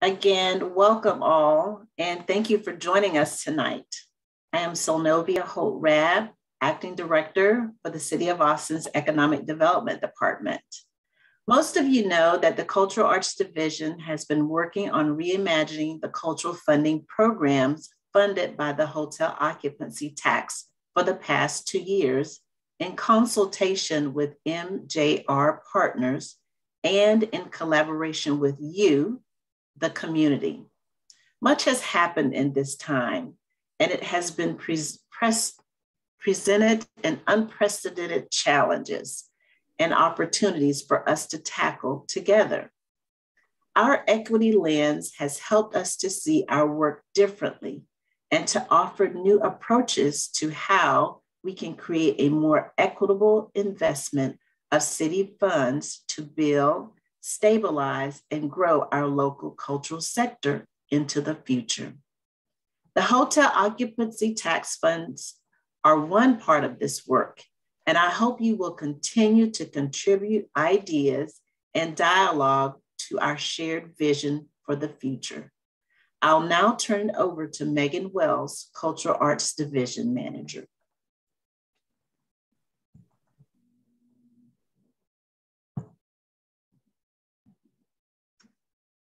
Again, welcome all, and thank you for joining us tonight. I am Sylnovia Holt-Rabb, Acting Director for the City of Austin's Economic Development Department. Most of you know that the Cultural Arts Division has been working on reimagining the cultural funding programs funded by the hotel occupancy tax for the past two years in consultation with MJR partners and in collaboration with you, the community. Much has happened in this time, and it has been pre- pres- presented an unprecedented challenges and opportunities for us to tackle together. Our equity lens has helped us to see our work differently and to offer new approaches to how we can create a more equitable investment of city funds to build stabilize, and grow our local cultural sector into the future. The hotel occupancy tax funds are one part of this work, and I hope you will continue to contribute ideas and dialogue to our shared vision for the future. I'll now turn over to Megan Wells, Cultural Arts Division Manager.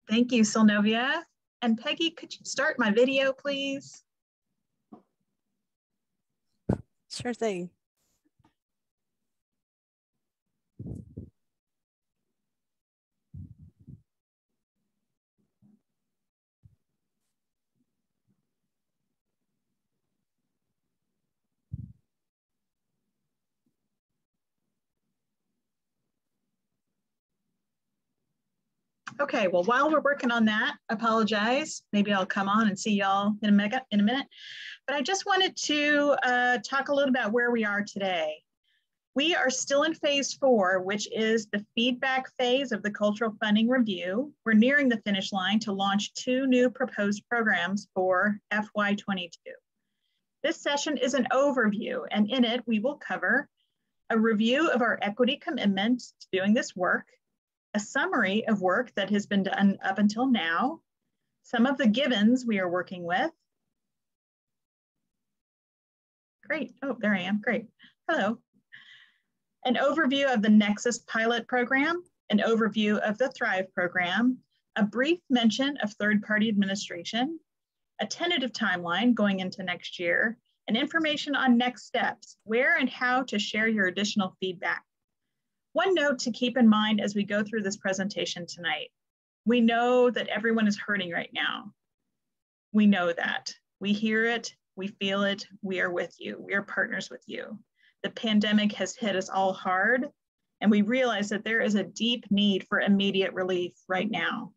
Thank you, Sylnovia. And Peggy, could you start my video, please? Sure thing. Okay, well, while we're working on that, apologize. Maybe I'll come on and see y'all in a, mega, in a minute. But I just wanted to uh, talk a little about where we are today. We are still in phase four, which is the feedback phase of the cultural funding review. We're nearing the finish line to launch two new proposed programs for FY22. This session is an overview, and in it, we will cover a review of our equity commitment to doing this work, a summary of work that has been done up until now, some of the givens we are working with. Great, oh, there I am, great. Hello. An overview of the Nexus pilot program, an overview of the Thrive program, a brief mention of third-party administration, a tentative timeline going into next year, and information on next steps, where and how to share your additional feedback. One note to keep in mind as we go through this presentation tonight, we know that everyone is hurting right now. We know that. We hear it, we feel it, we are with you, we are partners with you. The pandemic has hit us all hard, and we realize that there is a deep need for immediate relief right now.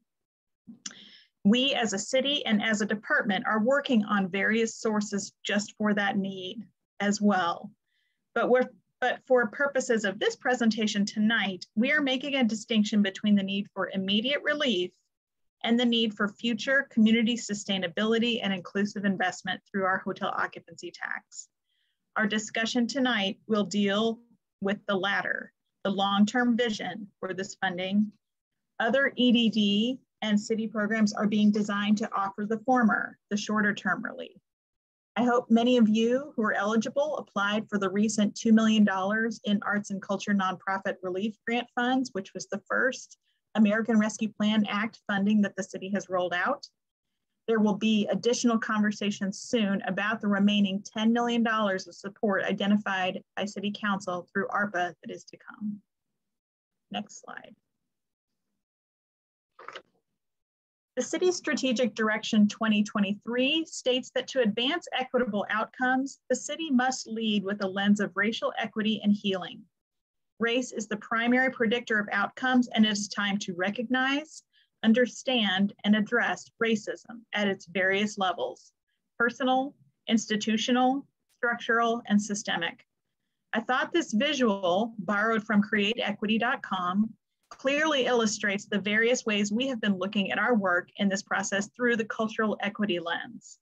We as a city and as a department are working on various sources just for that need as well. But we're but for purposes of this presentation tonight, we are making a distinction between the need for immediate relief and the need for future community sustainability and inclusive investment through our hotel occupancy tax. Our discussion tonight will deal with the latter, the long-term vision for this funding. Other EDD and city programs are being designed to offer the former, the shorter term relief. I hope many of you who are eligible applied for the recent $2 million in Arts and Culture Nonprofit Relief Grant Funds, which was the first American Rescue Plan Act funding that the city has rolled out. There will be additional conversations soon about the remaining $10 million of support identified by City Council through ARPA that is to come. Next slide. The city's strategic direction 2023 states that to advance equitable outcomes, the city must lead with a lens of racial equity and healing. Race is the primary predictor of outcomes and it is time to recognize, understand, and address racism at its various levels, personal, institutional, structural, and systemic. I thought this visual, borrowed from createequity.com, clearly illustrates the various ways we have been looking at our work in this process through the cultural equity lens.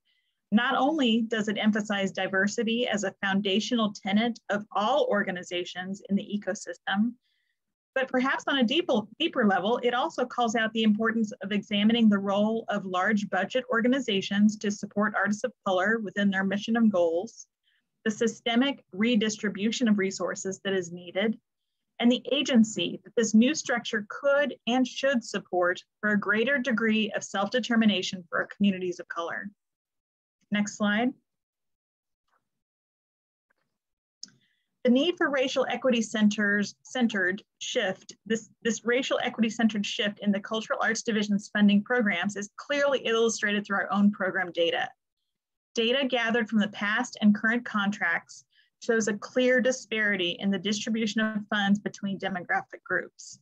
Not only does it emphasize diversity as a foundational tenet of all organizations in the ecosystem, But perhaps on a deeper, deeper level, it also calls out the importance of examining the role of large budget organizations to support artists of color within their mission and goals, the systemic redistribution of resources that is needed, and the agency that this new structure could and should support for a greater degree of self-determination for our communities of color. Next slide. The need for racial equity centers centered shift, this, this racial equity centered shift in the Cultural Arts Division's funding programs is clearly illustrated through our own program data. Data gathered from the past and current contracts shows a clear disparity in the distribution of funds between demographic groups.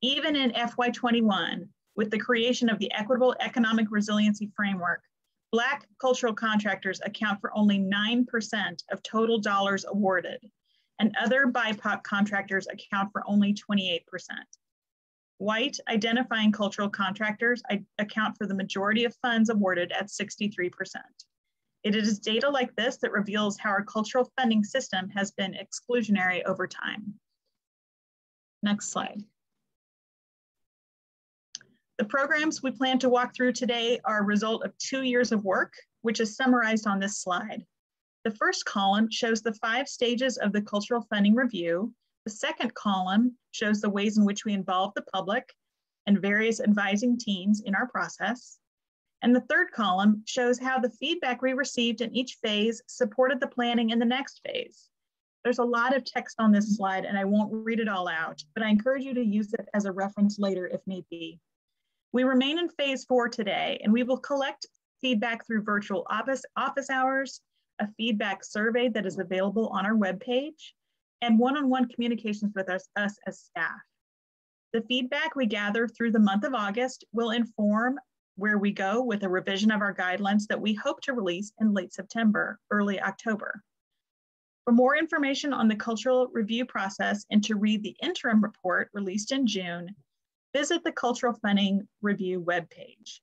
Even in FY21, with the creation of the Equitable Economic Resiliency Framework, Black cultural contractors account for only 9% of total dollars awarded, and other BIPOC contractors account for only 28%. White identifying cultural contractors account for the majority of funds awarded at 63%. It is data like this that reveals how our cultural funding system has been exclusionary over time. Next slide. The programs we plan to walk through today are a result of two years of work, which is summarized on this slide. The first column shows the five stages of the cultural funding review. The second column shows the ways in which we involve the public and various advising teams in our process. And the third column shows how the feedback we received in each phase supported the planning in the next phase. There's a lot of text on this slide and I won't read it all out, but I encourage you to use it as a reference later if need be. We remain in phase four today and we will collect feedback through virtual office, office hours, a feedback survey that is available on our webpage, and one-on-one communications with us, us as staff. The feedback we gather through the month of August will inform where we go with a revision of our guidelines that we hope to release in late September, early October. For more information on the cultural review process and to read the interim report released in June, visit the Cultural Funding Review webpage.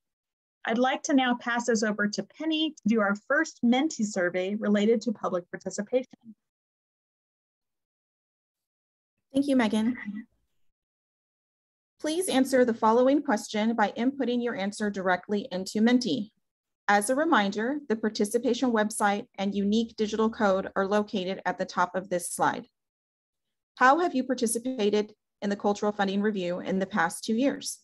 I'd like to now pass this over to Penny to do our first Menti survey related to public participation. Thank you, Megan. Please answer the following question by inputting your answer directly into Menti. As a reminder, the participation website and unique digital code are located at the top of this slide. How have you participated in the cultural funding review in the past two years?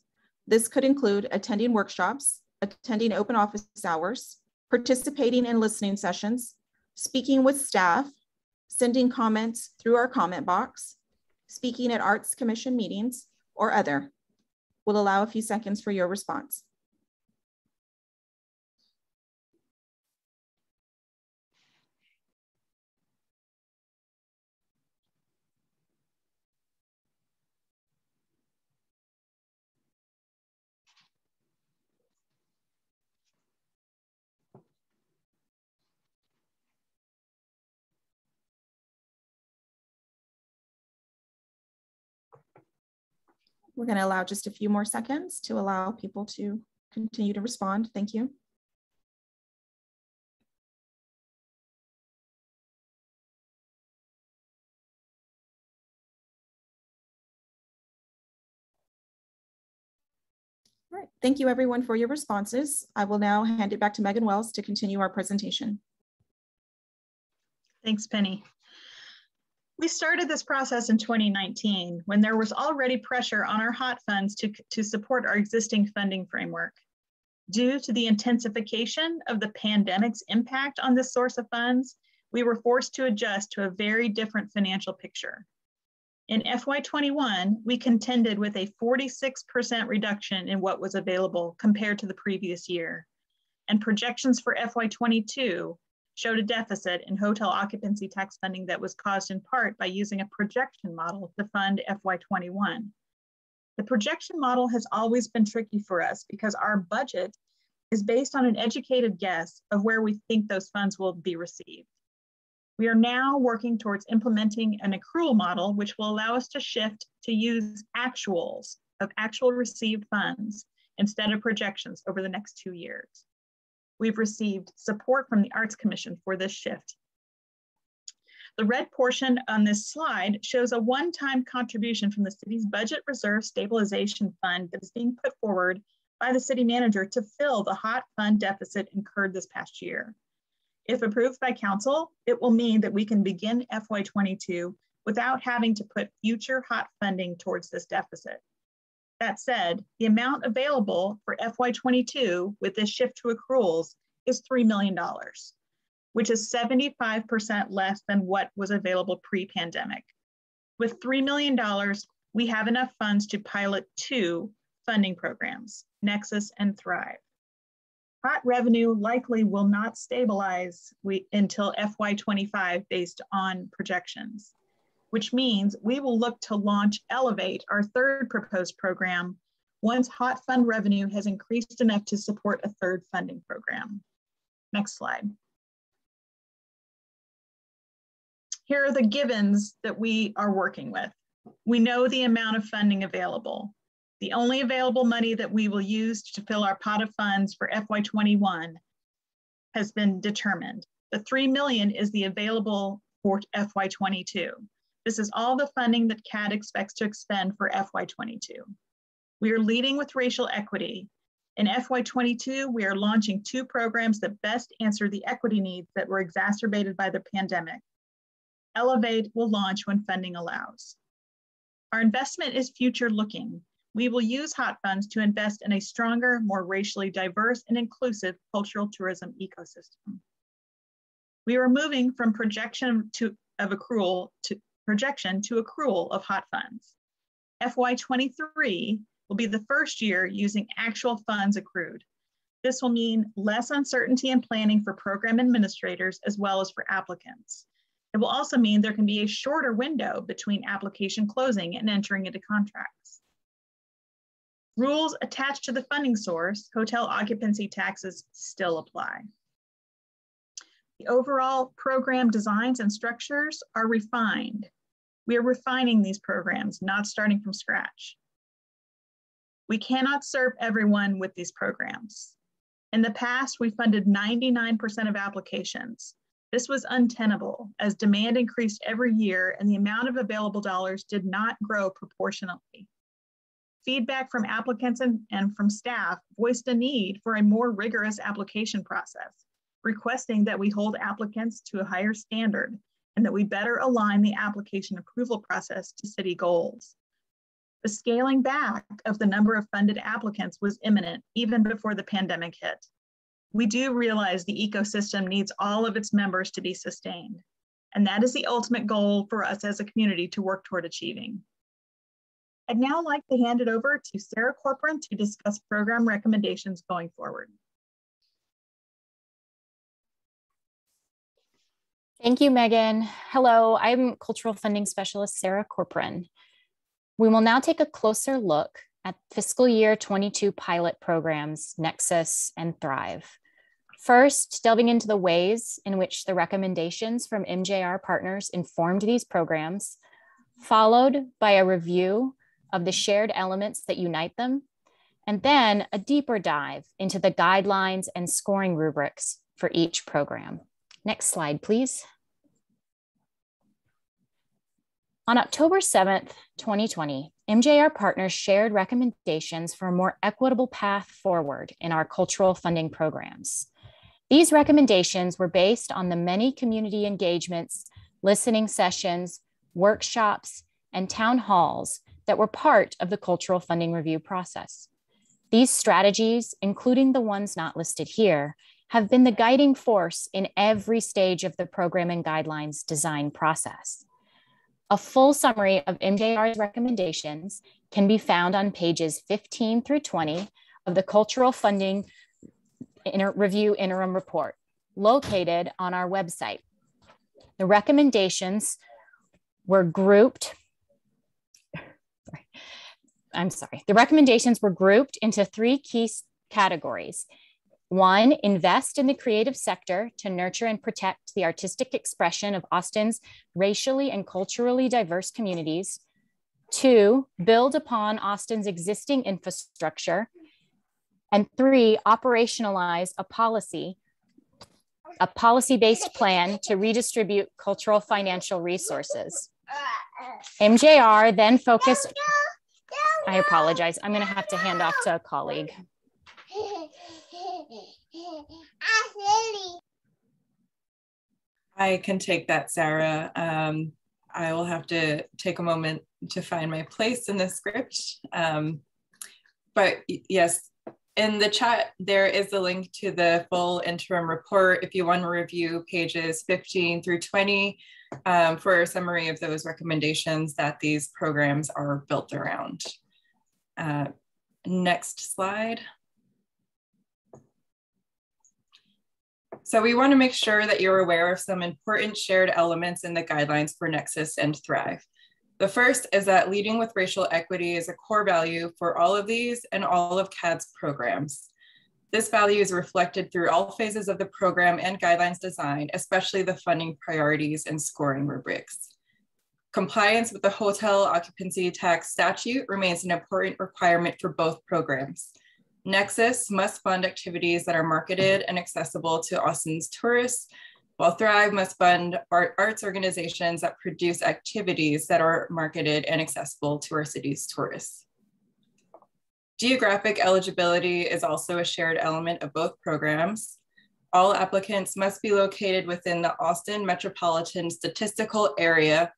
This could include attending workshops, attending open office hours, participating in listening sessions, speaking with staff, sending comments through our comment box, speaking at Arts Commission meetings, or other. We'll allow a few seconds for your response. We're going to allow just a few more seconds to allow people to continue to respond. Thank you. All right, thank you everyone for your responses. I will now hand it back to Megan Wells to continue our presentation. Thanks, Penny. We started this process in 2019 when there was already pressure on our hot funds to, to support our existing funding framework. Due to the intensification of the pandemic's impact on this source of funds, we were forced to adjust to a very different financial picture. In FY21, we contended with a 46% reduction in what was available compared to the previous year. And projections for FY22 showed a deficit in hotel occupancy tax funding that was caused in part by using a projection model to fund FY21. The projection model has always been tricky for us because our budget is based on an educated guess of where we think those funds will be received. We are now working towards implementing an accrual model, which will allow us to shift to use actuals of actual received funds instead of projections over the next two years. We've received support from the Arts Commission for this shift. The red portion on this slide shows a one-time contribution from the city's budget reserve stabilization fund that is being put forward by the city manager to fill the hot fund deficit incurred this past year. If approved by council, it will mean that we can begin FY22 without having to put future hot funding towards this deficit. That said, the amount available for FY22 with this shift to accruals is $3 million, which is 75% less than what was available pre-pandemic. With $3 million, we have enough funds to pilot two funding programs, Nexus and Thrive. Hot revenue likely will not stabilize we, until FY25 based on projections which means we will look to launch Elevate, our third proposed program, once hot fund revenue has increased enough to support a third funding program. Next slide. Here are the givens that we are working with. We know the amount of funding available. The only available money that we will use to fill our pot of funds for FY21 has been determined. The 3 million is the available for FY22. This is all the funding that CAD expects to expend for FY22. We are leading with racial equity. In FY22, we are launching two programs that best answer the equity needs that were exacerbated by the pandemic. Elevate will launch when funding allows. Our investment is future looking. We will use hot funds to invest in a stronger, more racially diverse and inclusive cultural tourism ecosystem. We are moving from projection to, of accrual to projection to accrual of hot funds. FY23 will be the first year using actual funds accrued. This will mean less uncertainty in planning for program administrators as well as for applicants. It will also mean there can be a shorter window between application closing and entering into contracts. Rules attached to the funding source, hotel occupancy taxes, still apply. The overall program designs and structures are refined we are refining these programs, not starting from scratch. We cannot serve everyone with these programs. In the past, we funded 99% of applications. This was untenable as demand increased every year and the amount of available dollars did not grow proportionately. Feedback from applicants and, and from staff voiced a need for a more rigorous application process, requesting that we hold applicants to a higher standard and that we better align the application approval process to city goals. The scaling back of the number of funded applicants was imminent even before the pandemic hit. We do realize the ecosystem needs all of its members to be sustained. And that is the ultimate goal for us as a community to work toward achieving. I'd now like to hand it over to Sarah Corcoran to discuss program recommendations going forward. Thank you, Megan. Hello, I'm Cultural Funding Specialist Sarah Corcoran. We will now take a closer look at fiscal year 22 pilot programs, Nexus and Thrive. First, delving into the ways in which the recommendations from MJR partners informed these programs, followed by a review of the shared elements that unite them, and then a deeper dive into the guidelines and scoring rubrics for each program. Next slide, please. On October 7th, 2020, MJR partners shared recommendations for a more equitable path forward in our cultural funding programs. These recommendations were based on the many community engagements, listening sessions, workshops, and town halls that were part of the cultural funding review process. These strategies, including the ones not listed here, have been the guiding force in every stage of the program and guidelines design process. A full summary of MJR's recommendations can be found on pages 15 through 20 of the Cultural Funding Inter Review Interim Report, located on our website. The recommendations were grouped I'm sorry. The recommendations were grouped into three key categories one, invest in the creative sector to nurture and protect the artistic expression of Austin's racially and culturally diverse communities. Two, build upon Austin's existing infrastructure. And three, operationalize a policy a policy-based plan to redistribute cultural financial resources. MJR then focused, I apologize, I'm gonna have to hand off to a colleague. I can take that, Sarah. Um, I will have to take a moment to find my place in the script. Um, but yes, in the chat, there is a link to the full interim report if you want to review pages 15 through 20 um, for a summary of those recommendations that these programs are built around. Uh, next slide. So we want to make sure that you're aware of some important shared elements in the guidelines for Nexus and Thrive. The first is that leading with racial equity is a core value for all of these and all of CAD's programs. This value is reflected through all phases of the program and guidelines design, especially the funding priorities and scoring rubrics. Compliance with the hotel occupancy tax statute remains an important requirement for both programs. Nexus must fund activities that are marketed and accessible to Austin's tourists, while Thrive must fund art, arts organizations that produce activities that are marketed and accessible to our city's tourists. Geographic eligibility is also a shared element of both programs. All applicants must be located within the Austin metropolitan statistical area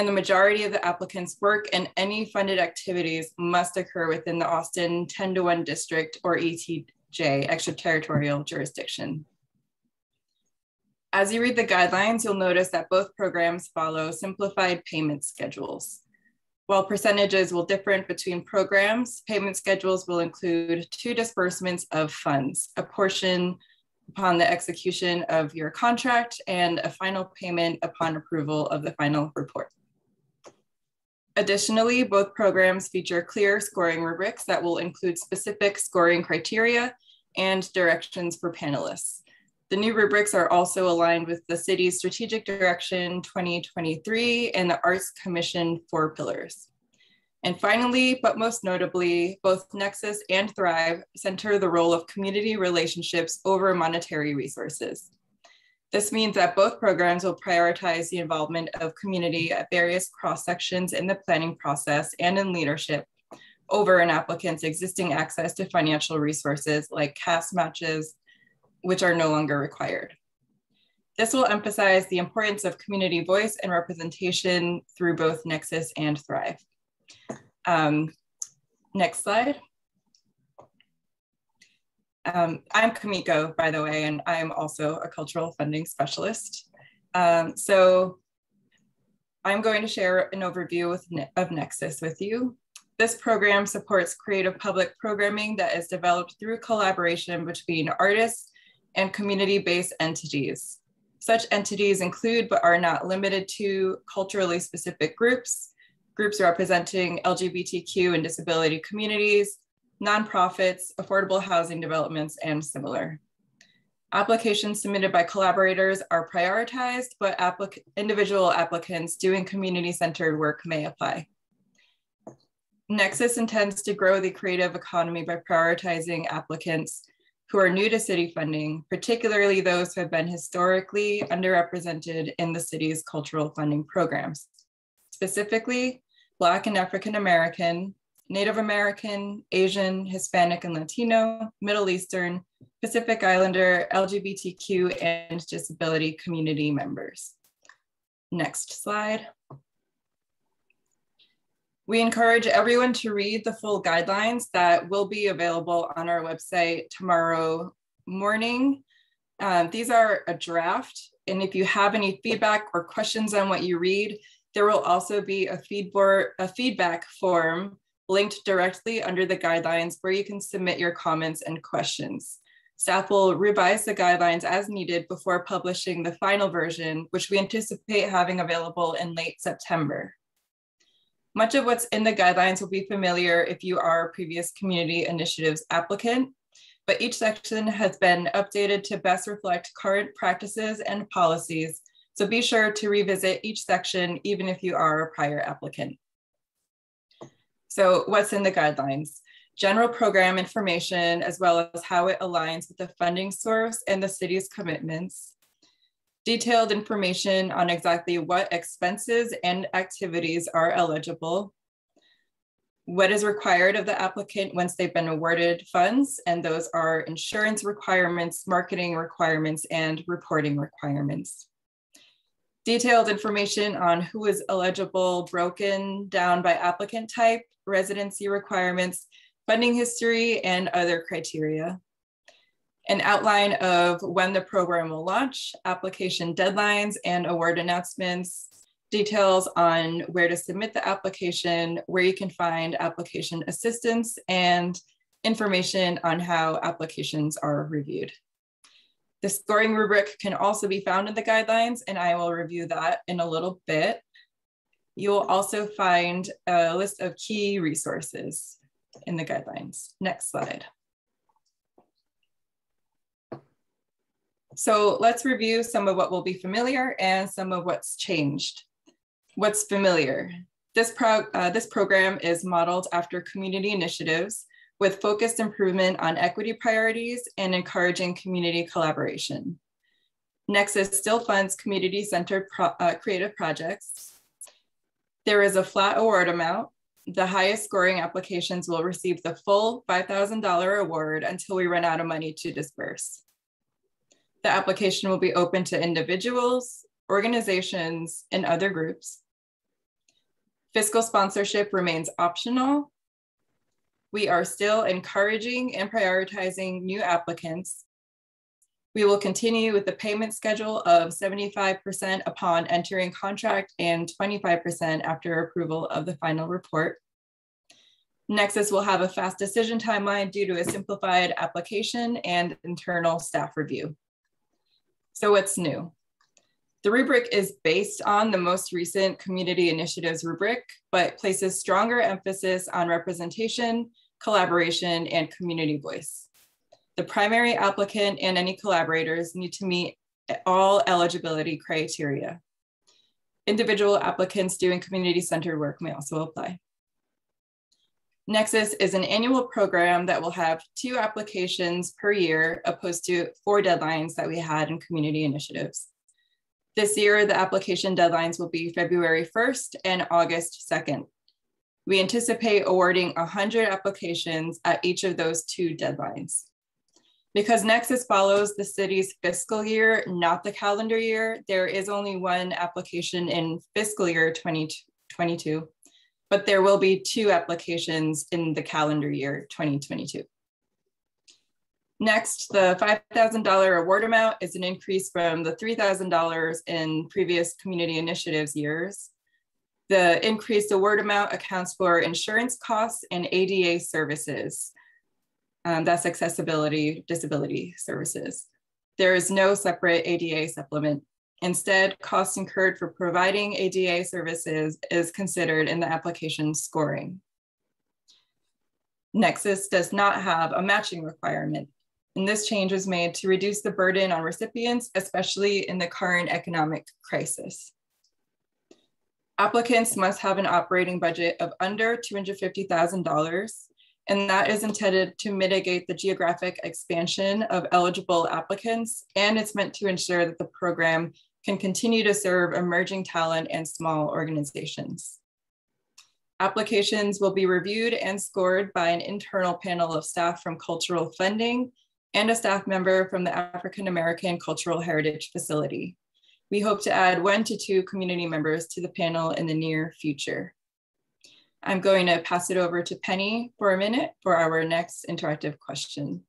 and the majority of the applicants' work and any funded activities must occur within the Austin 10 to 1 district or ETJ, extraterritorial jurisdiction. As you read the guidelines, you'll notice that both programs follow simplified payment schedules. While percentages will differ between programs, payment schedules will include two disbursements of funds, a portion upon the execution of your contract and a final payment upon approval of the final report. Additionally, both programs feature clear scoring rubrics that will include specific scoring criteria and directions for panelists. The new rubrics are also aligned with the city's strategic direction 2023 and the Arts Commission four pillars. And finally, but most notably, both Nexus and Thrive center the role of community relationships over monetary resources. This means that both programs will prioritize the involvement of community at various cross sections in the planning process and in leadership over an applicant's existing access to financial resources like cash matches, which are no longer required. This will emphasize the importance of community voice and representation through both Nexus and Thrive. Um, next slide. Um, I'm Kamiko, by the way, and I'm also a cultural funding specialist. Um, so I'm going to share an overview with, of Nexus with you. This program supports creative public programming that is developed through collaboration between artists and community-based entities. Such entities include, but are not limited to, culturally specific groups, groups representing LGBTQ and disability communities, nonprofits, affordable housing developments, and similar. Applications submitted by collaborators are prioritized, but applic individual applicants doing community-centered work may apply. Nexus intends to grow the creative economy by prioritizing applicants who are new to city funding, particularly those who have been historically underrepresented in the city's cultural funding programs. Specifically, Black and African American, Native American, Asian, Hispanic and Latino, Middle Eastern, Pacific Islander, LGBTQ, and disability community members. Next slide. We encourage everyone to read the full guidelines that will be available on our website tomorrow morning. Um, these are a draft, and if you have any feedback or questions on what you read, there will also be a, a feedback form linked directly under the guidelines where you can submit your comments and questions. Staff will revise the guidelines as needed before publishing the final version, which we anticipate having available in late September. Much of what's in the guidelines will be familiar if you are a previous community initiatives applicant, but each section has been updated to best reflect current practices and policies. So be sure to revisit each section, even if you are a prior applicant. So what's in the guidelines? general program information, as well as how it aligns with the funding source and the city's commitments, detailed information on exactly what expenses and activities are eligible, what is required of the applicant once they've been awarded funds, and those are insurance requirements, marketing requirements, and reporting requirements. Detailed information on who is eligible broken down by applicant type, residency requirements, funding history, and other criteria. An outline of when the program will launch, application deadlines, and award announcements, details on where to submit the application, where you can find application assistance, and information on how applications are reviewed. The scoring rubric can also be found in the guidelines, and I will review that in a little bit. You will also find a list of key resources in the guidelines. Next slide. So let's review some of what will be familiar and some of what's changed. What's familiar? This, pro uh, this program is modeled after community initiatives with focused improvement on equity priorities and encouraging community collaboration. Nexus still funds community-centered pro uh, creative projects. There is a flat award amount. The highest scoring applications will receive the full $5,000 award until we run out of money to disperse. The application will be open to individuals, organizations, and other groups. Fiscal sponsorship remains optional we are still encouraging and prioritizing new applicants. We will continue with the payment schedule of 75% upon entering contract and 25% after approval of the final report. Nexus will have a fast decision timeline due to a simplified application and internal staff review. So what's new? The rubric is based on the most recent community initiatives rubric, but places stronger emphasis on representation, collaboration, and community voice. The primary applicant and any collaborators need to meet all eligibility criteria. Individual applicants doing community-centered work may also apply. Nexus is an annual program that will have two applications per year opposed to four deadlines that we had in community initiatives. This year, the application deadlines will be February 1st and August 2nd. We anticipate awarding 100 applications at each of those two deadlines. Because Nexus follows the city's fiscal year, not the calendar year, there is only one application in fiscal year 2022, but there will be two applications in the calendar year 2022. Next, the $5,000 award amount is an increase from the $3,000 in previous community initiatives years. The increased award amount accounts for insurance costs and ADA services. Um, that's accessibility disability services. There is no separate ADA supplement. Instead, costs incurred for providing ADA services is considered in the application scoring. Nexus does not have a matching requirement, and this change was made to reduce the burden on recipients, especially in the current economic crisis. Applicants must have an operating budget of under $250,000, and that is intended to mitigate the geographic expansion of eligible applicants, and it's meant to ensure that the program can continue to serve emerging talent and small organizations. Applications will be reviewed and scored by an internal panel of staff from cultural funding and a staff member from the African American Cultural Heritage Facility. We hope to add one to two community members to the panel in the near future. I'm going to pass it over to Penny for a minute for our next interactive question.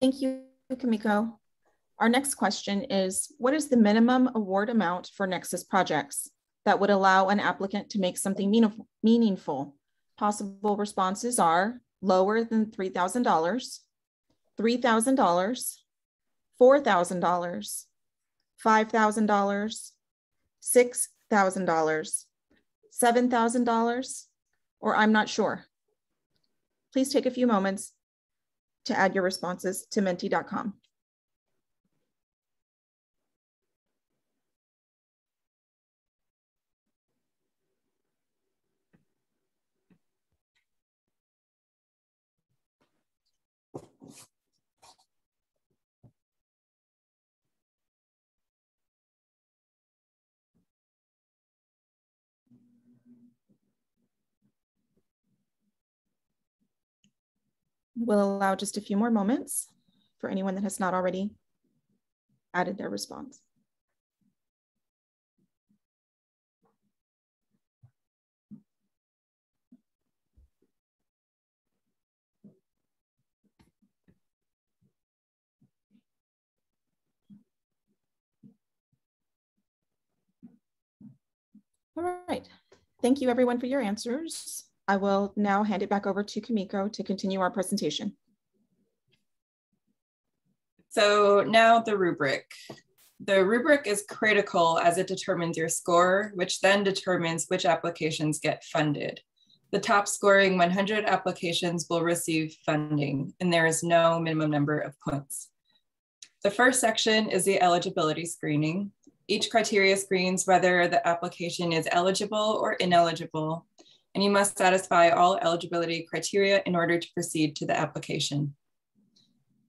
Thank you, Kamiko. Our next question is, what is the minimum award amount for Nexus projects that would allow an applicant to make something meaningful? Possible responses are lower than $3,000, $3,000, $4,000, $5,000, $6,000, $7,000, or I'm not sure. Please take a few moments to add your responses to menti.com. We'll allow just a few more moments for anyone that has not already added their response. All right. Thank you everyone for your answers. I will now hand it back over to Kamiko to continue our presentation. So now the rubric. The rubric is critical as it determines your score, which then determines which applications get funded. The top scoring 100 applications will receive funding, and there is no minimum number of points. The first section is the eligibility screening. Each criteria screens whether the application is eligible or ineligible, and you must satisfy all eligibility criteria in order to proceed to the application.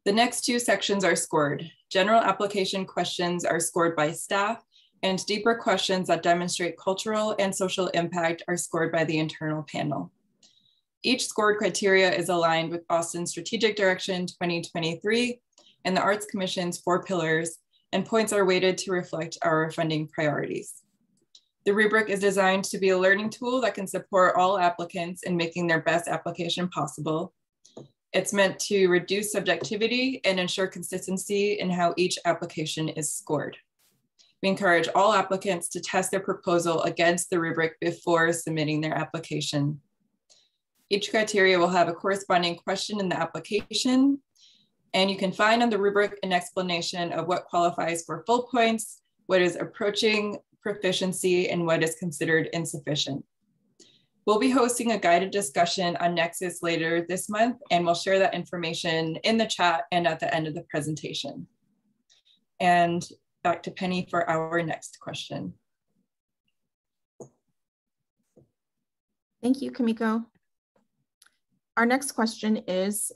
The next two sections are scored. General application questions are scored by staff, and deeper questions that demonstrate cultural and social impact are scored by the internal panel. Each scored criteria is aligned with Austin's Strategic Direction 2023 and the Arts Commission's four pillars and points are weighted to reflect our funding priorities. The rubric is designed to be a learning tool that can support all applicants in making their best application possible. It's meant to reduce subjectivity and ensure consistency in how each application is scored. We encourage all applicants to test their proposal against the rubric before submitting their application. Each criteria will have a corresponding question in the application and you can find on the rubric an explanation of what qualifies for full points, what is approaching proficiency, and what is considered insufficient. We'll be hosting a guided discussion on Nexus later this month, and we'll share that information in the chat and at the end of the presentation. And back to Penny for our next question. Thank you, Kamiko. Our next question is,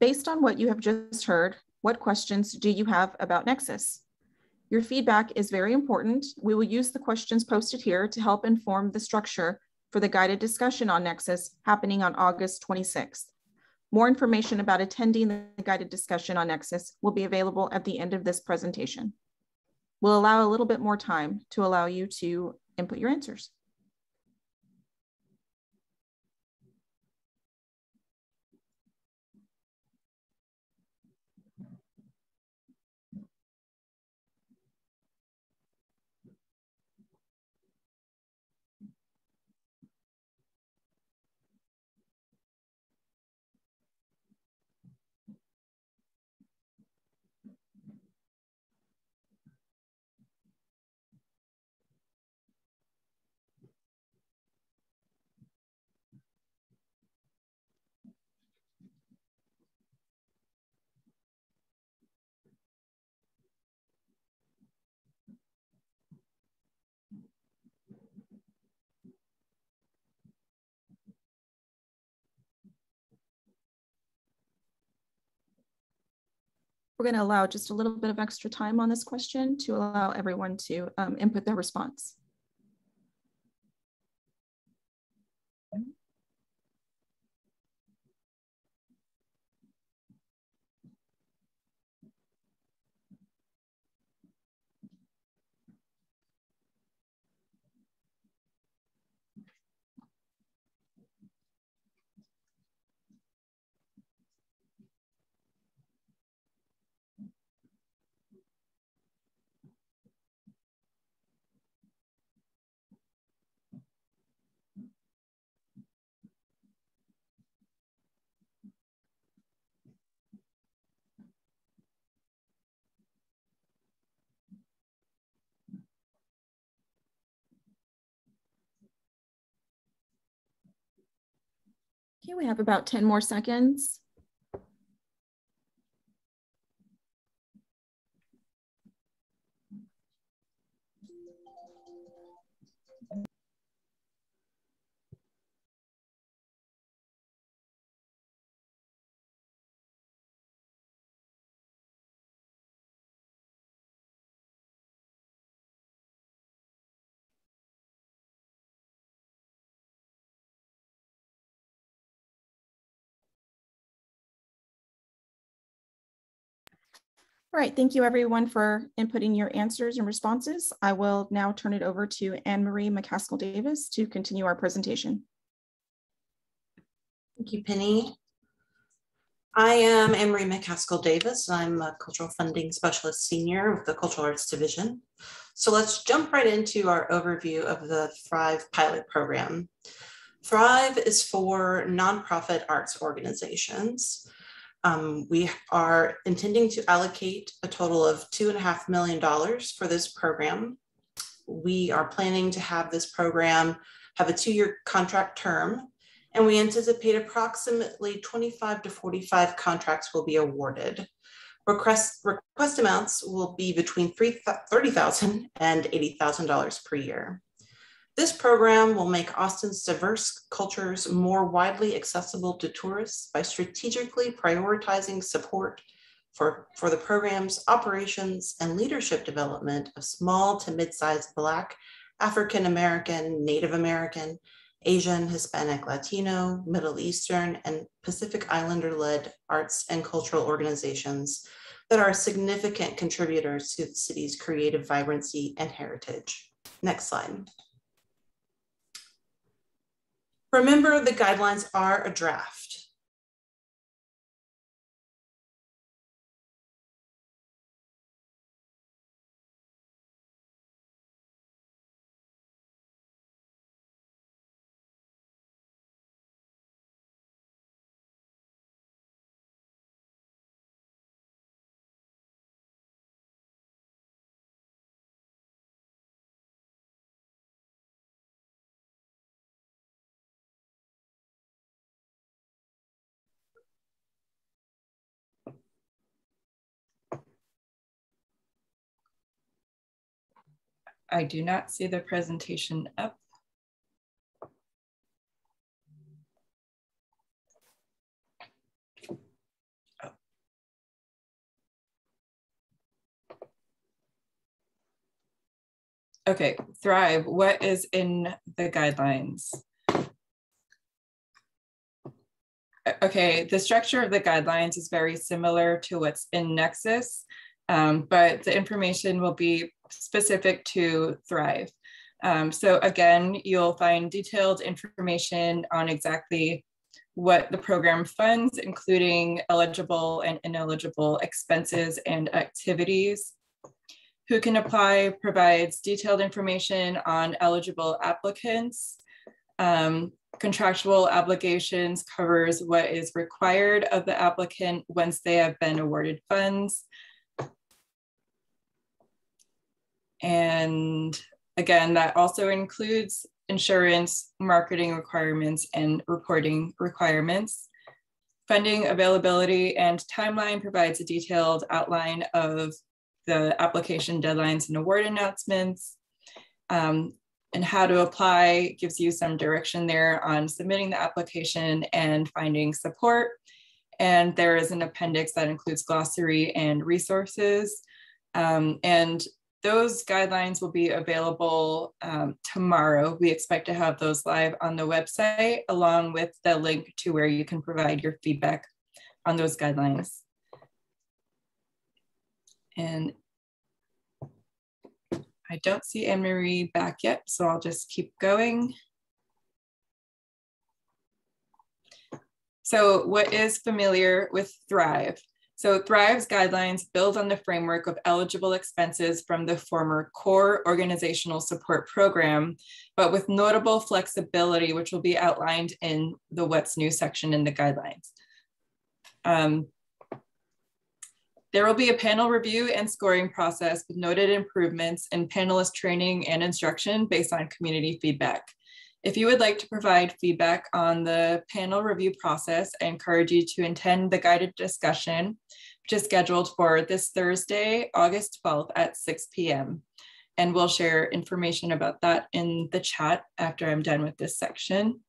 Based on what you have just heard, what questions do you have about Nexus? Your feedback is very important. We will use the questions posted here to help inform the structure for the guided discussion on Nexus happening on August 26th. More information about attending the guided discussion on Nexus will be available at the end of this presentation. We'll allow a little bit more time to allow you to input your answers. We're going to allow just a little bit of extra time on this question to allow everyone to um, input their response. Okay, we have about 10 more seconds. All right, thank you everyone for inputting your answers and responses. I will now turn it over to Anne-Marie McCaskill Davis to continue our presentation. Thank you, Penny. I am Anne-Marie McCaskill Davis. I'm a Cultural Funding Specialist Senior with the Cultural Arts Division. So let's jump right into our overview of the Thrive pilot program. Thrive is for nonprofit arts organizations. Um, we are intending to allocate a total of $2.5 million for this program. We are planning to have this program have a two-year contract term, and we anticipate approximately 25 to 45 contracts will be awarded. Request, request amounts will be between $30,000 and $80,000 per year. This program will make Austin's diverse cultures more widely accessible to tourists by strategically prioritizing support for, for the program's operations and leadership development of small to mid-sized Black, African American, Native American, Asian, Hispanic, Latino, Middle Eastern, and Pacific Islander-led arts and cultural organizations that are significant contributors to the city's creative vibrancy and heritage. Next slide. Remember, the guidelines are a draft. I do not see the presentation up. Oh. Okay, Thrive, what is in the guidelines? Okay, the structure of the guidelines is very similar to what's in Nexus, um, but the information will be specific to Thrive. Um, so again, you'll find detailed information on exactly what the program funds, including eligible and ineligible expenses and activities. Who can apply provides detailed information on eligible applicants. Um, contractual obligations covers what is required of the applicant once they have been awarded funds. And again, that also includes insurance, marketing requirements, and reporting requirements. Funding availability and timeline provides a detailed outline of the application deadlines and award announcements. Um, and how to apply gives you some direction there on submitting the application and finding support. And there is an appendix that includes glossary and resources. Um, and those guidelines will be available um, tomorrow. We expect to have those live on the website along with the link to where you can provide your feedback on those guidelines. And I don't see Anne-Marie back yet, so I'll just keep going. So what is familiar with Thrive? So Thrive's guidelines build on the framework of eligible expenses from the former core organizational support program, but with notable flexibility, which will be outlined in the what's new section in the guidelines. Um, there will be a panel review and scoring process with noted improvements in panelist training and instruction based on community feedback. If you would like to provide feedback on the panel review process, I encourage you to attend the guided discussion, which is scheduled for this Thursday, August 12th at 6 p.m. And we'll share information about that in the chat after I'm done with this section.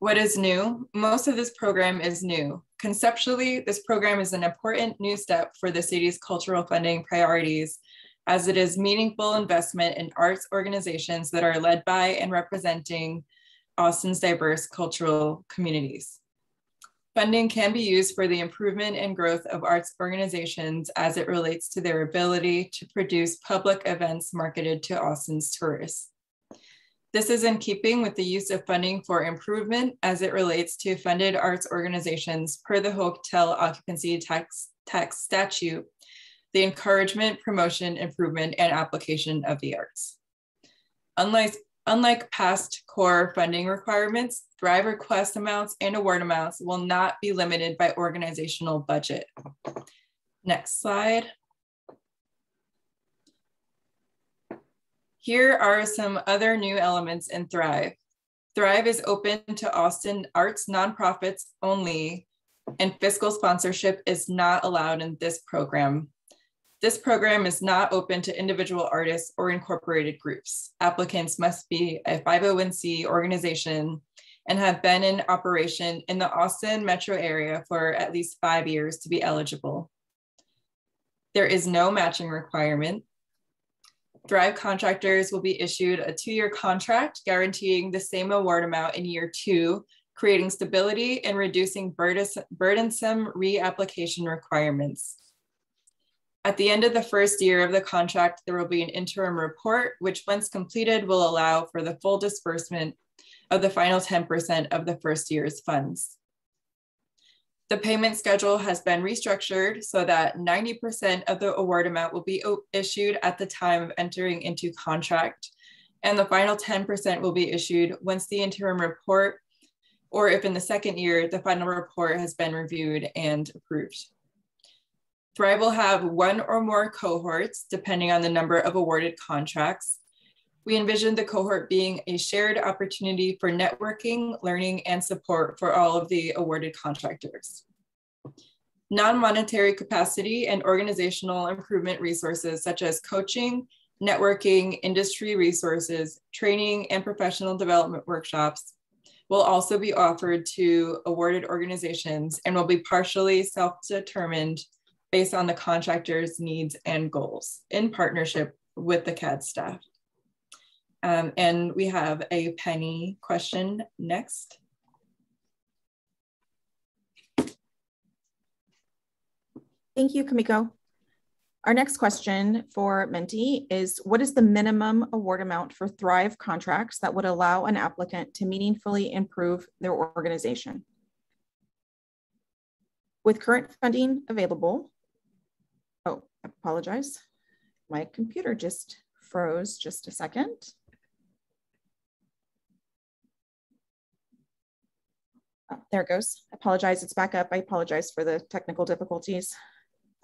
What is new? Most of this program is new. Conceptually, this program is an important new step for the city's cultural funding priorities as it is meaningful investment in arts organizations that are led by and representing Austin's diverse cultural communities. Funding can be used for the improvement and growth of arts organizations as it relates to their ability to produce public events marketed to Austin's tourists. This is in keeping with the use of funding for improvement as it relates to funded arts organizations per the hotel occupancy tax, tax statute, the encouragement, promotion, improvement, and application of the arts. Unlike, unlike past core funding requirements, Thrive request amounts and award amounts will not be limited by organizational budget. Next slide. Here are some other new elements in Thrive. Thrive is open to Austin arts nonprofits only, and fiscal sponsorship is not allowed in this program. This program is not open to individual artists or incorporated groups. Applicants must be a 501c organization and have been in operation in the Austin metro area for at least five years to be eligible. There is no matching requirement. Thrive contractors will be issued a two-year contract guaranteeing the same award amount in year two, creating stability and reducing burdensome reapplication requirements. At the end of the first year of the contract, there will be an interim report, which once completed will allow for the full disbursement of the final 10% of the first year's funds. The payment schedule has been restructured so that 90% of the award amount will be issued at the time of entering into contract, and the final 10% will be issued once the interim report, or if in the second year, the final report has been reviewed and approved. Thrive will have one or more cohorts, depending on the number of awarded contracts. We envision the cohort being a shared opportunity for networking, learning, and support for all of the awarded contractors. Non-monetary capacity and organizational improvement resources such as coaching, networking, industry resources, training, and professional development workshops will also be offered to awarded organizations and will be partially self-determined based on the contractor's needs and goals in partnership with the CAD staff. Um, and we have a Penny question next. Thank you, Kamiko. Our next question for Menti is, what is the minimum award amount for Thrive contracts that would allow an applicant to meaningfully improve their organization? With current funding available, I apologize. My computer just froze just a second. Oh, there it goes. I apologize, it's back up. I apologize for the technical difficulties.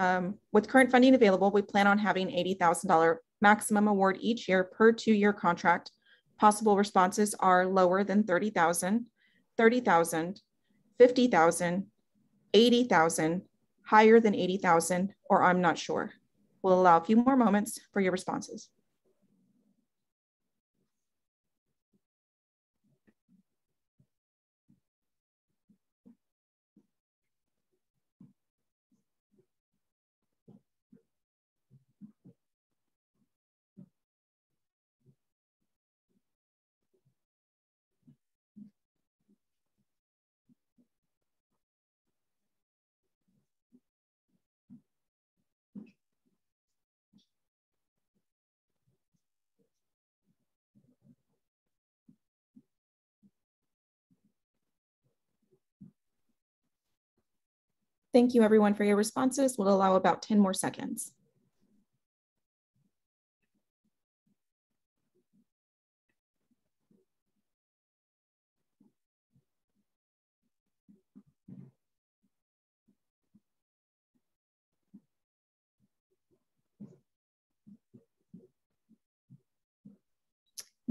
Um, with current funding available, we plan on having $80,000 maximum award each year per two-year contract. Possible responses are lower than 30,000, 30,000, 50,000, 80,000, higher than 80,000, or I'm not sure. We'll allow a few more moments for your responses. Thank you everyone for your responses. We'll allow about 10 more seconds.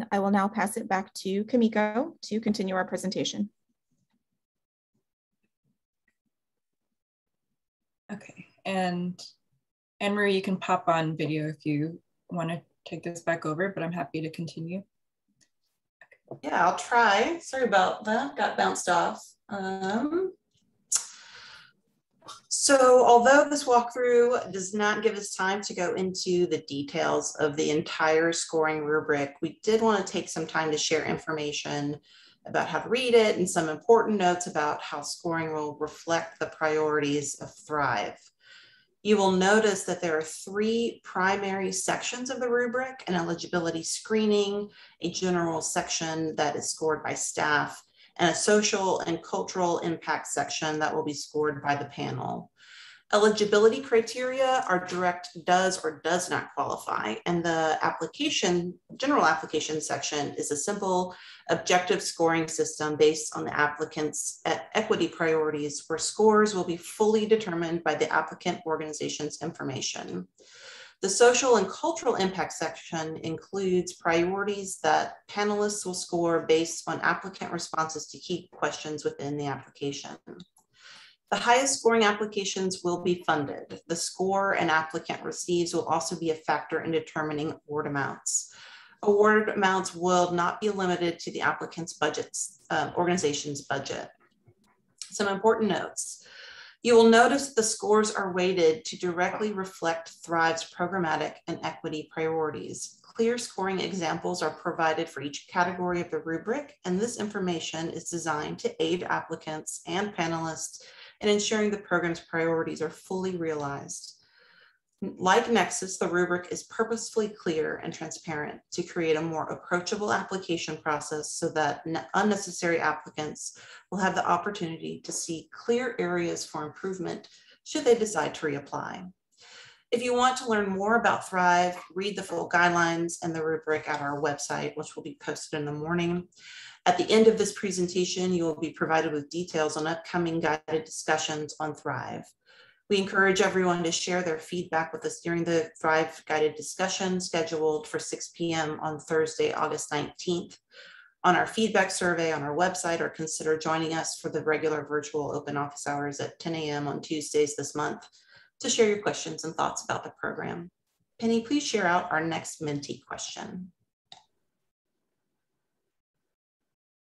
I will now pass it back to Kamiko to continue our presentation. Okay, and Anne Marie, you can pop on video if you want to take this back over, but I'm happy to continue. Yeah, I'll try. Sorry about that, got bounced off. Um, so although this walkthrough does not give us time to go into the details of the entire scoring rubric, we did want to take some time to share information about how to read it and some important notes about how scoring will reflect the priorities of Thrive. You will notice that there are three primary sections of the rubric, an eligibility screening, a general section that is scored by staff, and a social and cultural impact section that will be scored by the panel. Eligibility criteria are direct does or does not qualify. And the application, general application section is a simple objective scoring system based on the applicant's equity priorities where scores will be fully determined by the applicant organization's information. The social and cultural impact section includes priorities that panelists will score based on applicant responses to key questions within the application. The highest scoring applications will be funded. The score an applicant receives will also be a factor in determining award amounts. Award amounts will not be limited to the applicant's budgets, uh, organization's budget. Some important notes. You will notice the scores are weighted to directly reflect Thrive's programmatic and equity priorities. Clear scoring examples are provided for each category of the rubric, and this information is designed to aid applicants and panelists and ensuring the program's priorities are fully realized. Like Nexus, the rubric is purposefully clear and transparent to create a more approachable application process so that unnecessary applicants will have the opportunity to see clear areas for improvement should they decide to reapply. If you want to learn more about Thrive, read the full guidelines and the rubric at our website, which will be posted in the morning. At the end of this presentation, you will be provided with details on upcoming guided discussions on Thrive. We encourage everyone to share their feedback with us during the Thrive guided discussion scheduled for 6 p.m. on Thursday, August 19th on our feedback survey on our website or consider joining us for the regular virtual open office hours at 10 a.m. on Tuesdays this month to share your questions and thoughts about the program. Penny, please share out our next Menti question.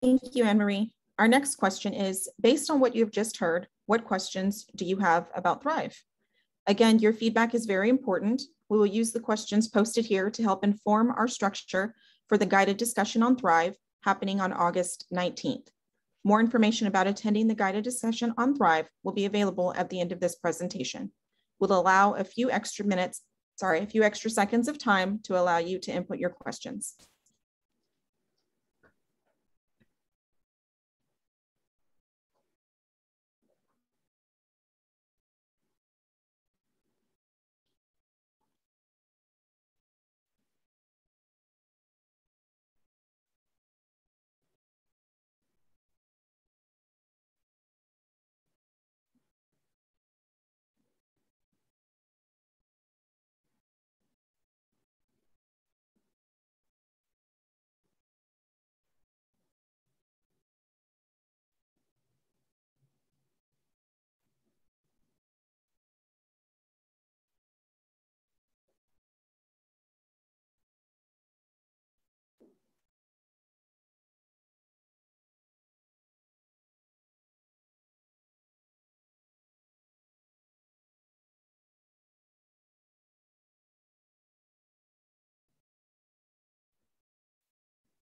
Thank you, Anne-Marie. Our next question is, based on what you've just heard, what questions do you have about Thrive? Again, your feedback is very important. We will use the questions posted here to help inform our structure for the guided discussion on Thrive happening on August 19th. More information about attending the guided discussion on Thrive will be available at the end of this presentation. We'll allow a few extra minutes, sorry, a few extra seconds of time to allow you to input your questions.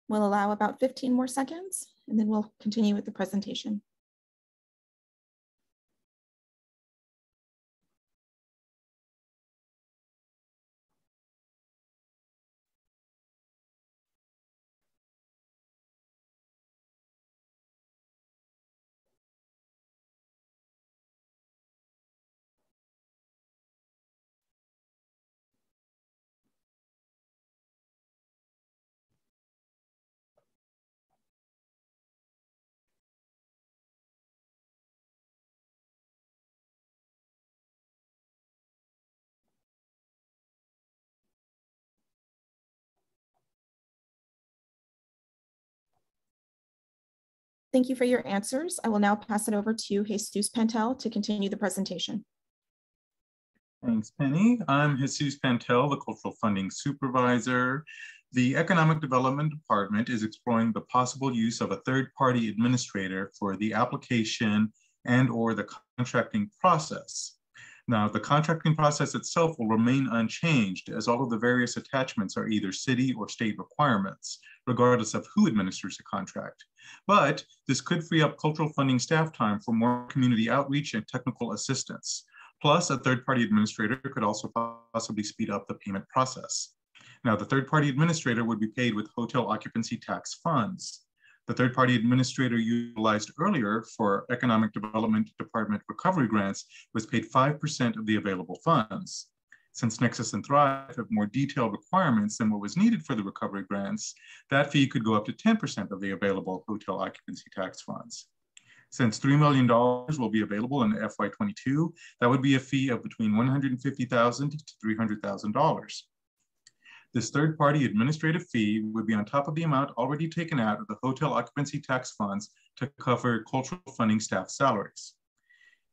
We'll allow about 15 more seconds and then we'll continue with the presentation. Thank you for your answers. I will now pass it over to Jesus Pantel to continue the presentation. Thanks, Penny. I'm Jesus Pantel, the Cultural Funding Supervisor. The Economic Development Department is exploring the possible use of a third-party administrator for the application and or the contracting process. Now, the contracting process itself will remain unchanged as all of the various attachments are either city or state requirements. Regardless of who administers the contract. But this could free up cultural funding staff time for more community outreach and technical assistance. Plus, a third-party administrator could also possibly speed up the payment process. Now, the third-party administrator would be paid with hotel occupancy tax funds. The third-party administrator utilized earlier for Economic Development Department recovery grants was paid 5% of the available funds. Since Nexus and Thrive have more detailed requirements than what was needed for the recovery grants, that fee could go up to 10% of the available hotel occupancy tax funds. Since $3 million will be available in FY22, that would be a fee of between 150,000 to $300,000. This third-party administrative fee would be on top of the amount already taken out of the hotel occupancy tax funds to cover cultural funding staff salaries.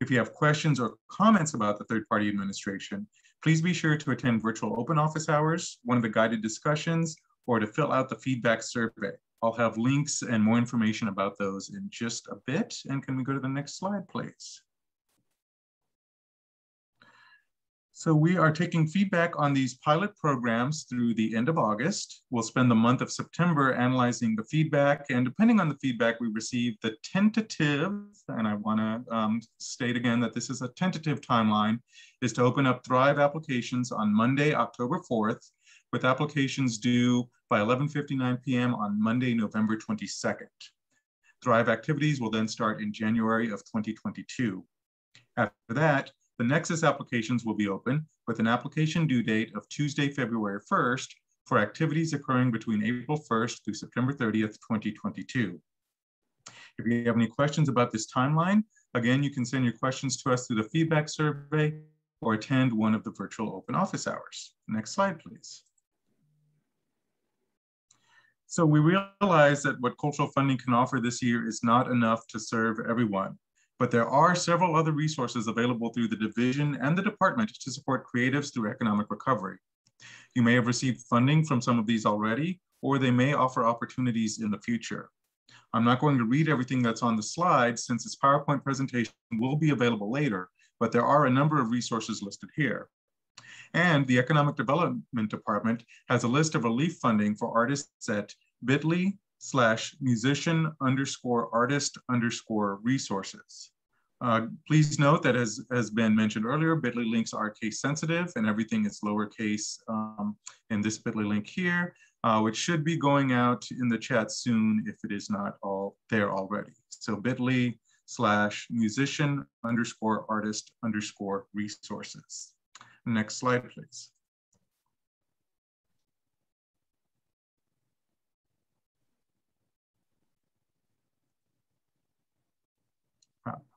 If you have questions or comments about the third-party administration, please be sure to attend virtual open office hours, one of the guided discussions, or to fill out the feedback survey. I'll have links and more information about those in just a bit. And can we go to the next slide, please? So we are taking feedback on these pilot programs through the end of August. We'll spend the month of September analyzing the feedback and depending on the feedback we receive, the tentative, and I wanna um, state again that this is a tentative timeline, is to open up Thrive applications on Monday, October 4th, with applications due by 11.59 p.m. on Monday, November 22nd. Thrive activities will then start in January of 2022. After that, the Nexus applications will be open with an application due date of Tuesday, February 1st for activities occurring between April 1st through September 30th, 2022. If you have any questions about this timeline, again, you can send your questions to us through the feedback survey or attend one of the virtual open office hours. Next slide, please. So we realize that what cultural funding can offer this year is not enough to serve everyone but there are several other resources available through the division and the department to support creatives through economic recovery. You may have received funding from some of these already, or they may offer opportunities in the future. I'm not going to read everything that's on the slide since this PowerPoint presentation will be available later, but there are a number of resources listed here. And the Economic Development Department has a list of relief funding for artists at bit.ly slash musician underscore artist underscore resources. Uh, please note that as has been mentioned earlier, bit.ly links are case sensitive and everything is lowercase um, in this bit.ly link here, uh, which should be going out in the chat soon if it is not all there already. So bit.ly slash musician underscore artist underscore resources. Next slide, please.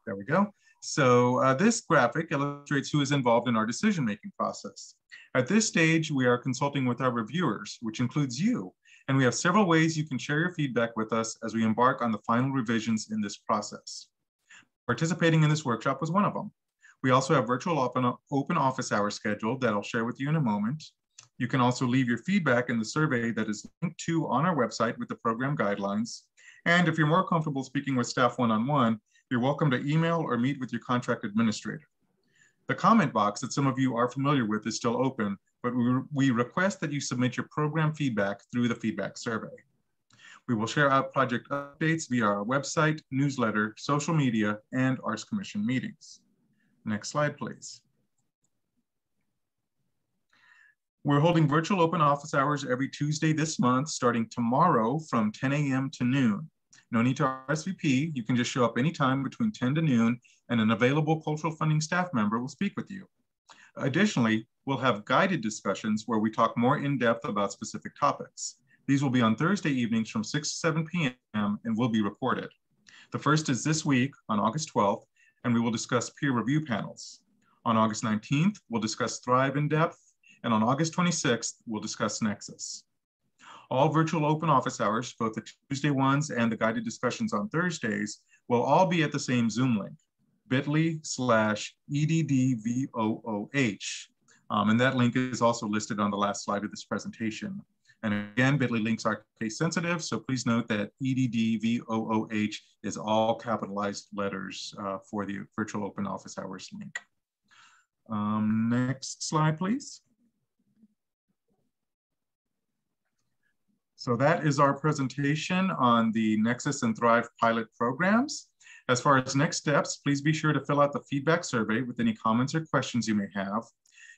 There we go. So uh, this graphic illustrates who is involved in our decision-making process. At this stage, we are consulting with our reviewers, which includes you, and we have several ways you can share your feedback with us as we embark on the final revisions in this process. Participating in this workshop was one of them. We also have virtual open, open office hours scheduled that I'll share with you in a moment. You can also leave your feedback in the survey that is linked to on our website with the program guidelines. And if you're more comfortable speaking with staff one-on-one, -on -one, you're welcome to email or meet with your contract administrator. The comment box that some of you are familiar with is still open, but we, we request that you submit your program feedback through the feedback survey. We will share out project updates via our website, newsletter, social media, and Arts Commission meetings. Next slide, please. We're holding virtual open office hours every Tuesday this month, starting tomorrow from 10 a.m. to noon. No need to RSVP. You can just show up anytime between 10 to noon and an available cultural funding staff member will speak with you. Additionally, we'll have guided discussions where we talk more in depth about specific topics. These will be on Thursday evenings from 6 to 7 p.m. and will be recorded. The first is this week on August 12th, and we will discuss peer review panels. On August 19th, we'll discuss Thrive in depth, and on August 26th, we'll discuss Nexus. All virtual open office hours, both the Tuesday ones and the guided discussions on Thursdays, will all be at the same Zoom link, bit.ly slash EDDVOOH. Um, and that link is also listed on the last slide of this presentation. And again, bit.ly links are case sensitive, so please note that EDDVOOH is all capitalized letters uh, for the virtual open office hours link. Um, next slide, please. So that is our presentation on the Nexus and Thrive pilot programs. As far as next steps, please be sure to fill out the feedback survey with any comments or questions you may have.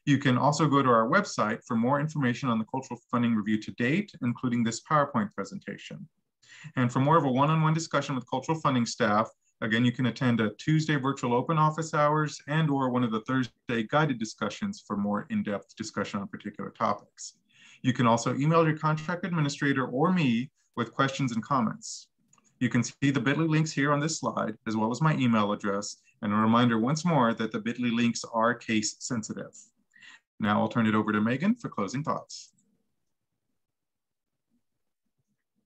You can also go to our website for more information on the cultural funding review to date, including this PowerPoint presentation. And for more of a one-on-one -on -one discussion with cultural funding staff, again, you can attend a Tuesday virtual open office hours and or one of the Thursday guided discussions for more in-depth discussion on particular topics. You can also email your contract administrator or me with questions and comments. You can see the bit.ly links here on this slide, as well as my email address, and a reminder once more that the bit.ly links are case sensitive. Now I'll turn it over to Megan for closing thoughts.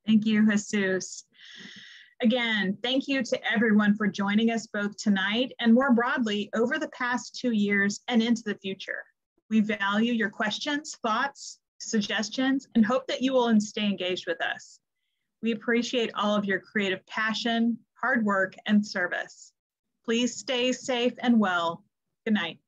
Thank you, Jesus. Again, thank you to everyone for joining us both tonight and more broadly over the past two years and into the future. We value your questions, thoughts, suggestions, and hope that you will stay engaged with us. We appreciate all of your creative passion, hard work, and service. Please stay safe and well. Good night.